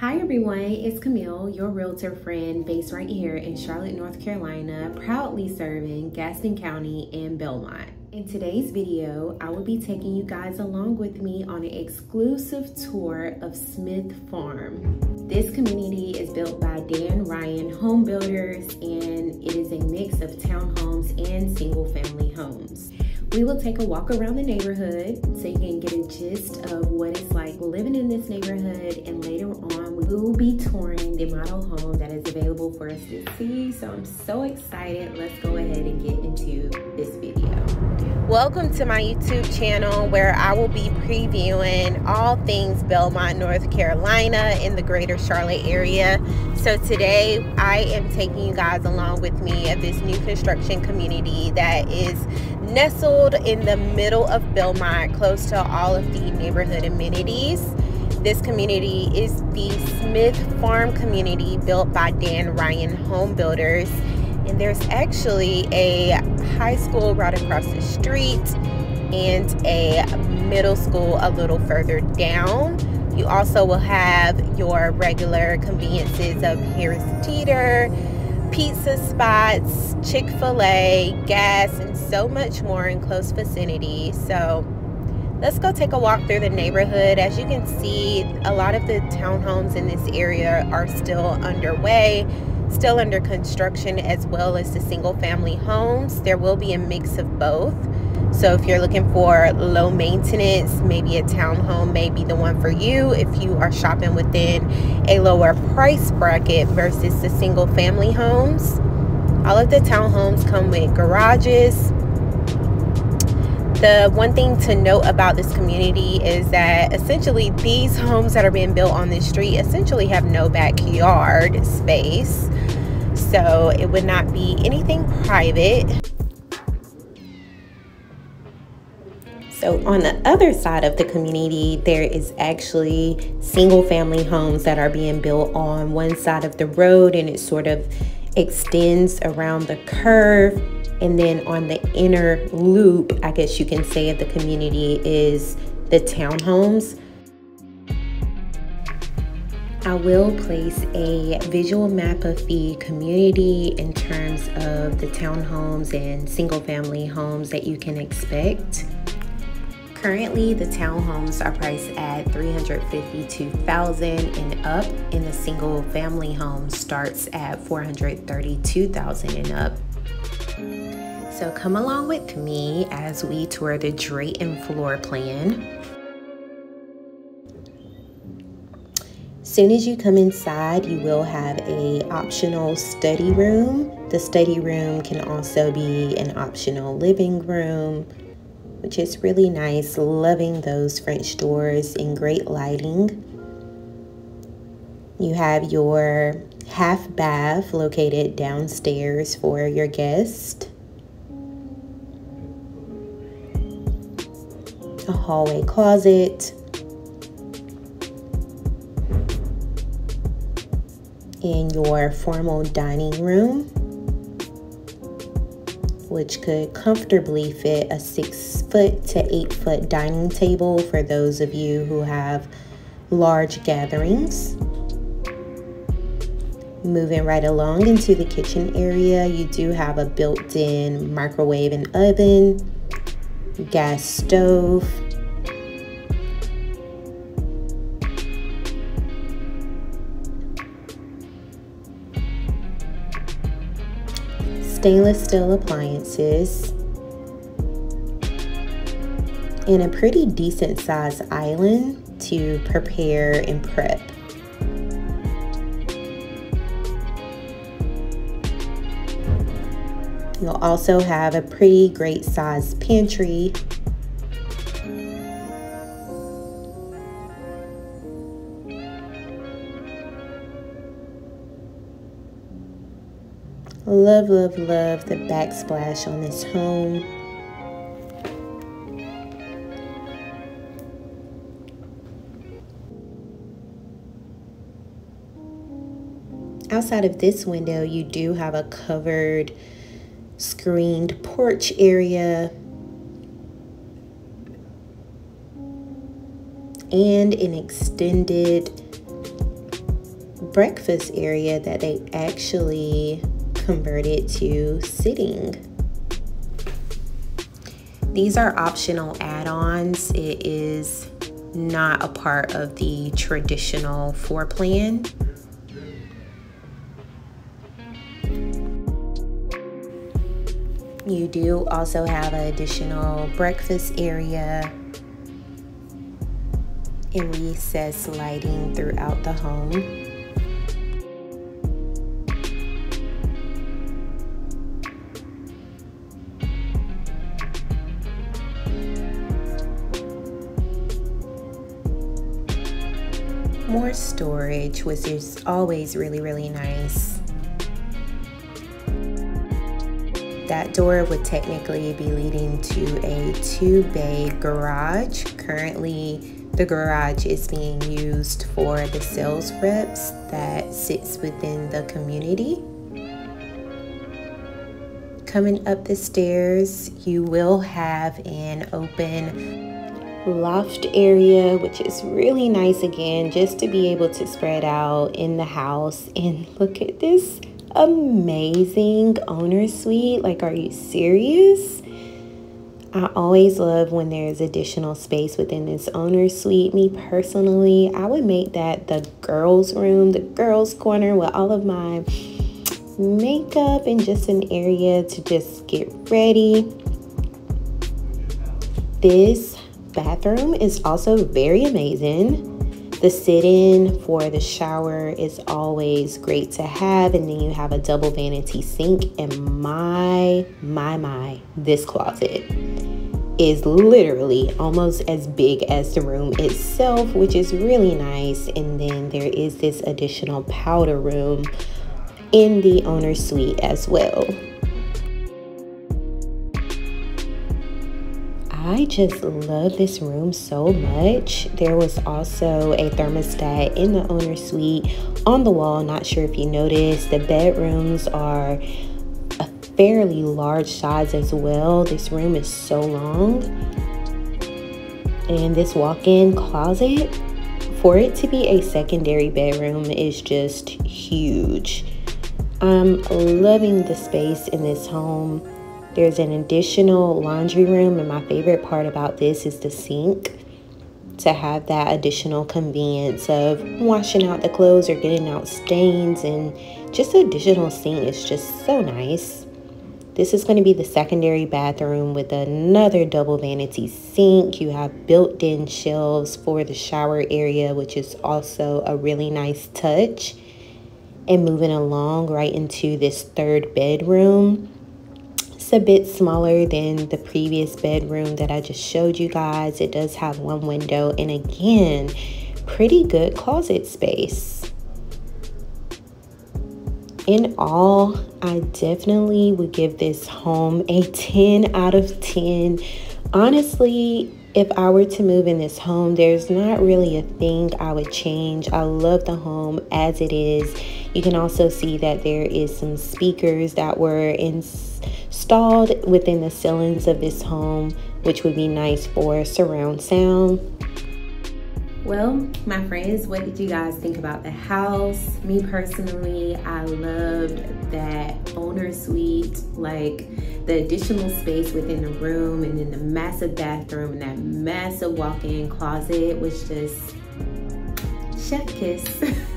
Hi everyone, it's Camille, your realtor friend based right here in Charlotte, North Carolina, proudly serving Gaston County and Belmont. In today's video, I will be taking you guys along with me on an exclusive tour of Smith Farm. This community is built by Dan Ryan Home Builders and it is a mix of townhomes and single family homes. We will take a walk around the neighborhood so you can get a gist of what it's like living in this neighborhood. And later on, we will be touring the model home that is available for us to see. So I'm so excited. Let's go ahead and get into this video. Welcome to my YouTube channel where I will be previewing all things Belmont, North Carolina in the greater Charlotte area. So today I am taking you guys along with me of this new construction community that is nestled in the middle of Belmont, close to all of the neighborhood amenities. This community is the Smith Farm community built by Dan Ryan Home Builders. And there's actually a high school right across the street and a middle school a little further down. You also will have your regular conveniences of Harris Teeter, pizza spots, Chick fil A, gas, and so much more in close vicinity. So let's go take a walk through the neighborhood. As you can see, a lot of the townhomes in this area are still underway, still under construction, as well as the single family homes. There will be a mix of both. So if you're looking for low maintenance, maybe a townhome may be the one for you if you are shopping within a lower price bracket versus the single family homes. All of the townhomes come with garages. The one thing to note about this community is that essentially these homes that are being built on this street essentially have no backyard space. So it would not be anything private. So on the other side of the community, there is actually single family homes that are being built on one side of the road and it sort of extends around the curve. And then on the inner loop, I guess you can say of the community is the townhomes. I will place a visual map of the community in terms of the townhomes and single family homes that you can expect. Currently, the townhomes are priced at 352,000 and up, and the single family home starts at 432,000 and up. So come along with me as we tour the Drayton floor plan. Soon as you come inside, you will have a optional study room. The study room can also be an optional living room, which is really nice. Loving those French doors in great lighting. You have your half bath located downstairs for your guest. A hallway closet. In your formal dining room which could comfortably fit a six foot to eight foot dining table for those of you who have large gatherings. Moving right along into the kitchen area, you do have a built in microwave and oven, gas stove, stainless steel appliances, and a pretty decent size island to prepare and prep. You'll also have a pretty great size pantry Love, love, love the backsplash on this home. Outside of this window, you do have a covered screened porch area and an extended breakfast area that they actually converted to sitting. These are optional add-ons. It is not a part of the traditional floor plan. You do also have an additional breakfast area and recess lighting throughout the home. more storage, which is always really, really nice. That door would technically be leading to a two bay garage. Currently, the garage is being used for the sales reps that sits within the community. Coming up the stairs, you will have an open loft area, which is really nice again, just to be able to spread out in the house. And look at this amazing owner suite. Like, are you serious? I always love when there's additional space within this owner suite. Me personally, I would make that the girls' room, the girls' corner with all of my makeup and just an area to just get ready. This bathroom is also very amazing. The sit-in for the shower is always great to have. And then you have a double vanity sink. And my, my, my, this closet is literally almost as big as the room itself, which is really nice. And then there is this additional powder room in the owner suite as well. I just love this room so much. There was also a thermostat in the owner suite on the wall. Not sure if you noticed. The bedrooms are a fairly large size as well. This room is so long. And this walk-in closet, for it to be a secondary bedroom is just huge. I'm loving the space in this home. There's an additional laundry room, and my favorite part about this is the sink to have that additional convenience of washing out the clothes or getting out stains and just additional sink is just so nice. This is going to be the secondary bathroom with another double vanity sink. You have built-in shelves for the shower area, which is also a really nice touch. And moving along right into this third bedroom a bit smaller than the previous bedroom that I just showed you guys. It does have one window and again, pretty good closet space. In all, I definitely would give this home a 10 out of 10. Honestly, if I were to move in this home, there's not really a thing I would change. I love the home as it is. You can also see that there is some speakers that were installed within the ceilings of this home, which would be nice for surround sound. Well, my friends, what did you guys think about the house? Me personally, I loved that owner suite, like the additional space within the room and then the massive bathroom and that massive walk-in closet was just chef kiss.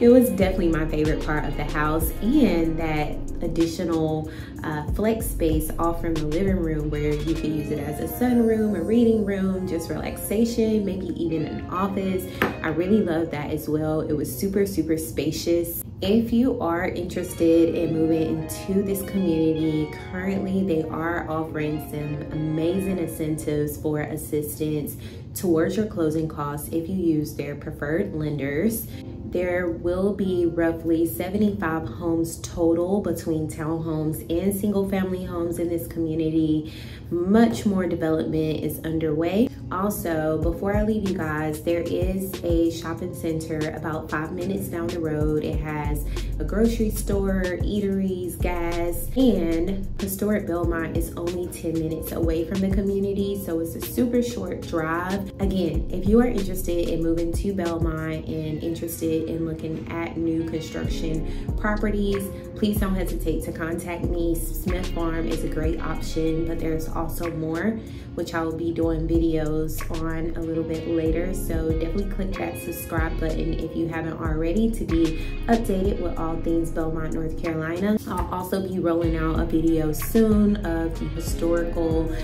it was definitely my favorite part of the house and that additional uh, flex space off from the living room where you can use it as a sunroom, a reading room, just relaxation, maybe even an office. I really love that as well. It was super, super spacious. If you are interested in moving into this community, currently they are offering some amazing incentives for assistance towards your closing costs if you use their preferred lenders. There will be roughly 75 homes total between townhomes and single family homes in this community. Much more development is underway. Also, before I leave you guys, there is a shopping center about five minutes down the road. It has a grocery store, eateries, gas, and historic Belmont is only 10 minutes away from the community, so it's a super short drive. Again, if you are interested in moving to Belmont and interested in looking at new construction properties, please don't hesitate to contact me. Smith Farm is a great option, but there's also more, which I will be doing videos on a little bit later. So definitely click that subscribe button if you haven't already to be updated with all things Belmont, North Carolina. I'll also be rolling out a video soon of the historical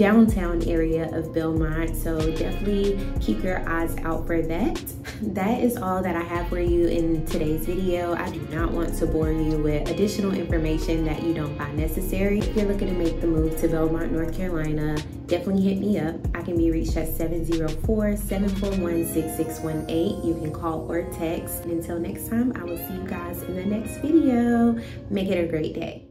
downtown area of Belmont. So definitely keep your eyes out for that. That is all that I have for you in today's video. I do not want to bore you with additional information that you don't find necessary. If you're looking to make the move to Belmont, North Carolina, definitely hit me up. I can be reached at 704-741-6618. You can call or text. Until next time, I will see you guys in the next video. Make it a great day.